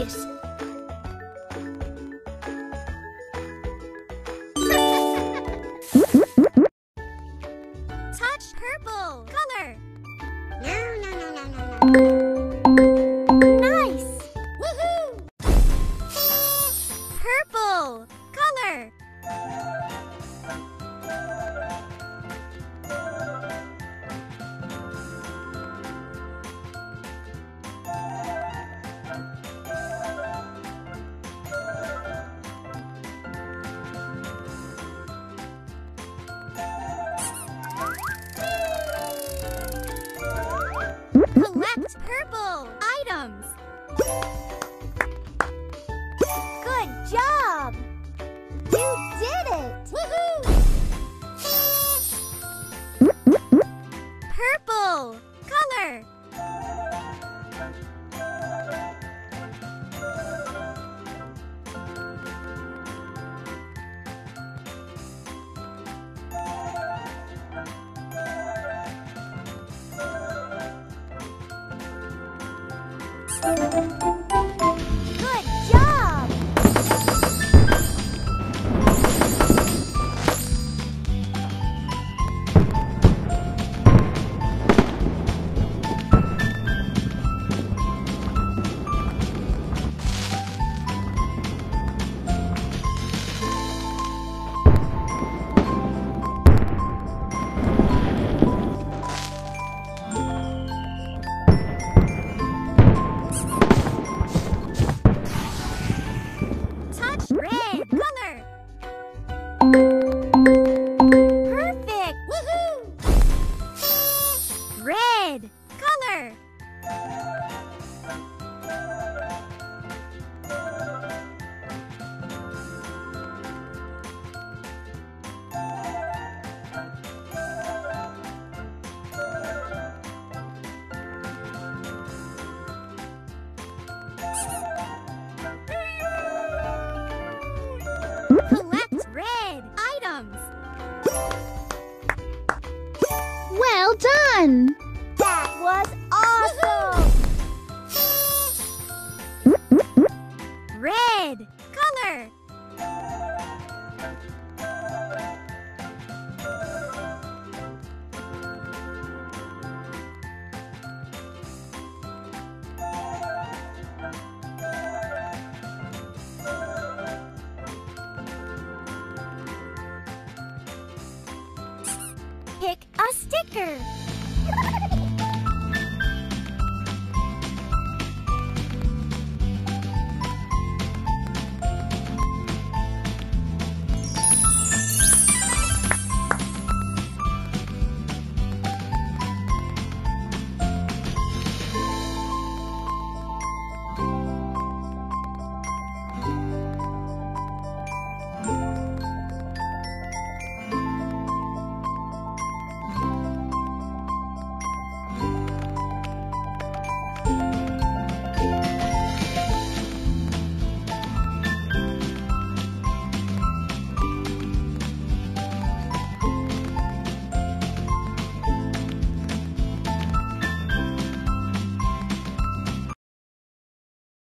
Touch purple color. No, no, no, no, no, no. Good job! You did it! Purple color. Good Done! That was awesome! Red color. Pick a sticker.